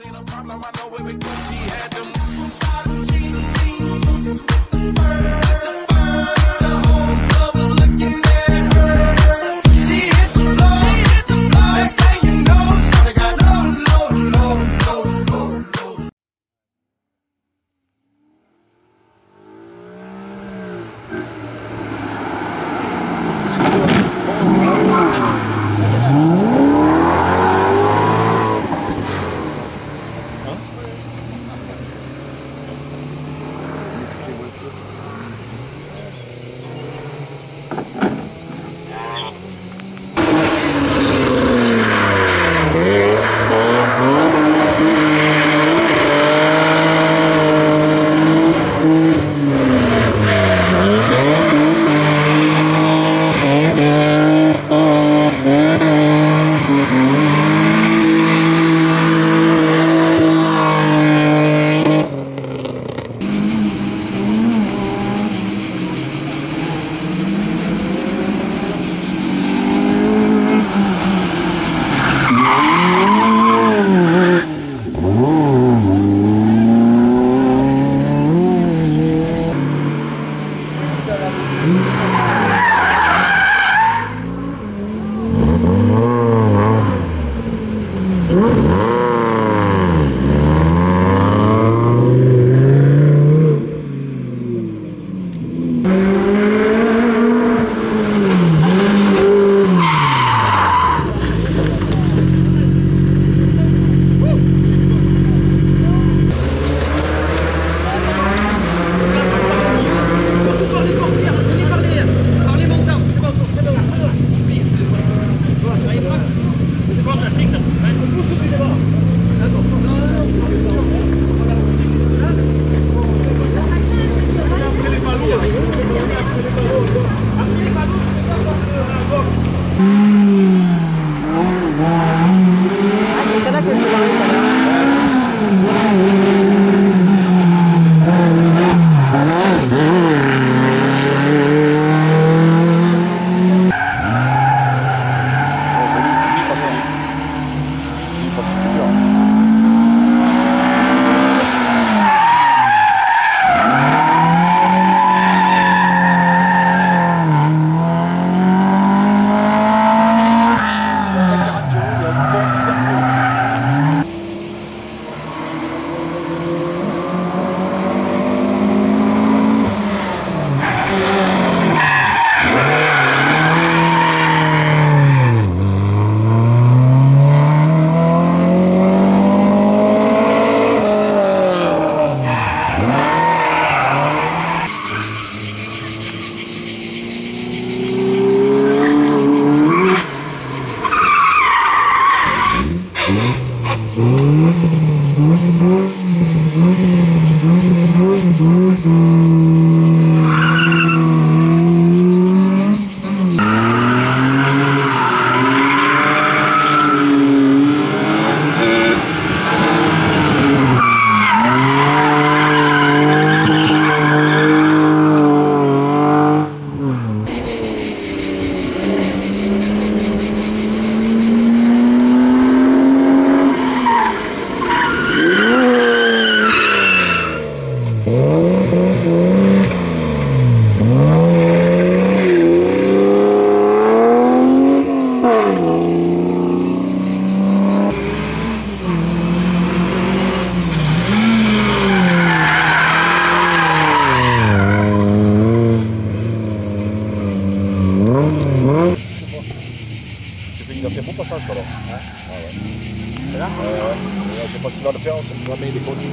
ain't a problem. I know we go she had them. poco pasado, ¿eh? Ah, é. ¿Verdad? É, bueno. Se puede tirar de feo, se puede bem de coche.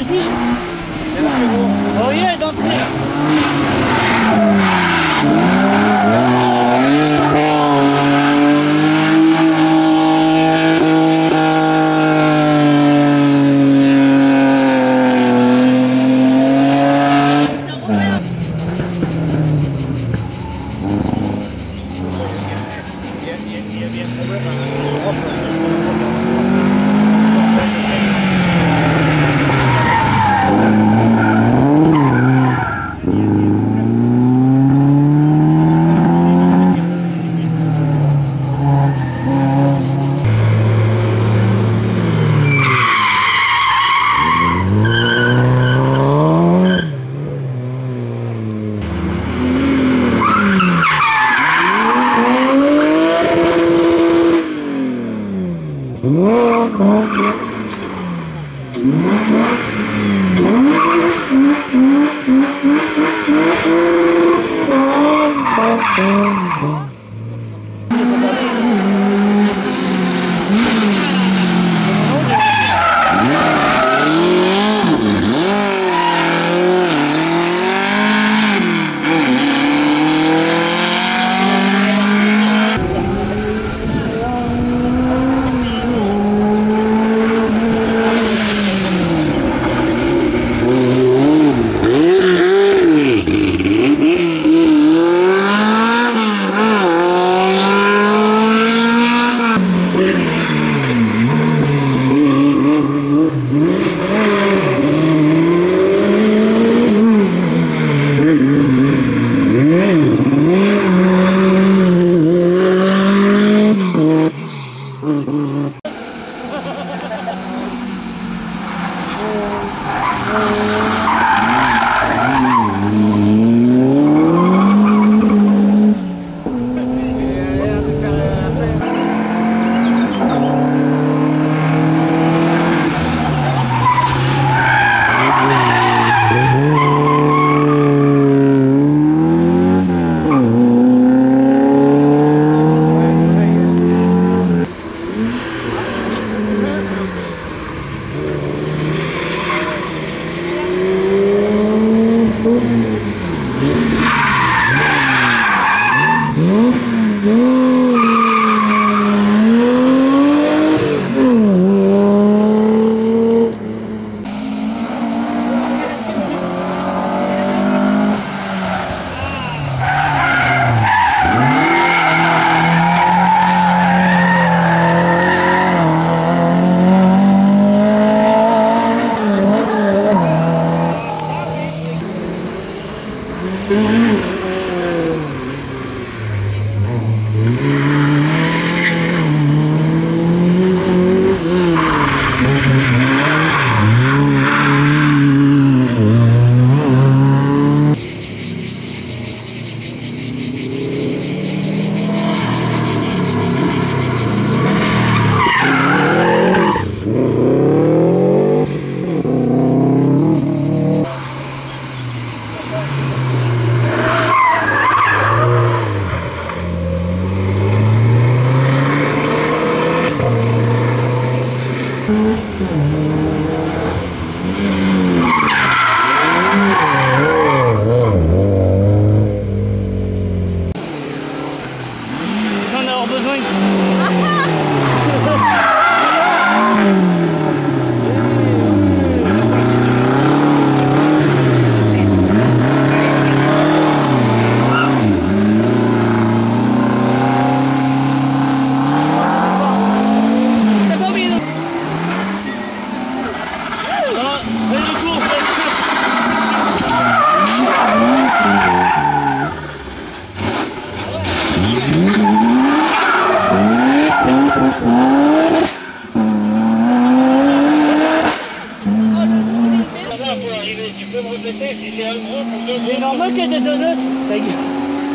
ici. Oh yeah, dans le gracias a.